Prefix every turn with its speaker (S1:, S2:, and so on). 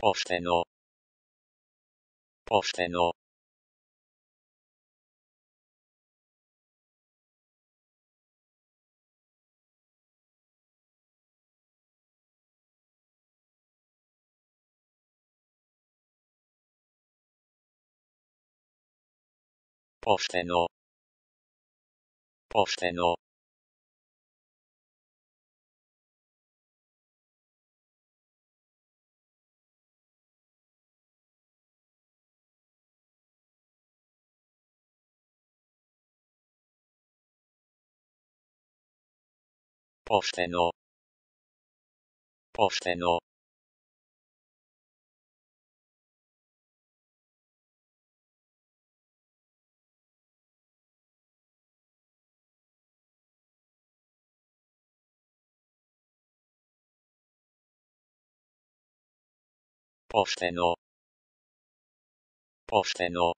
S1: Pošteno. Pošteno. Pošteno. Pošteno. Pošteno. Pošteno. Pošteno. Pošteno.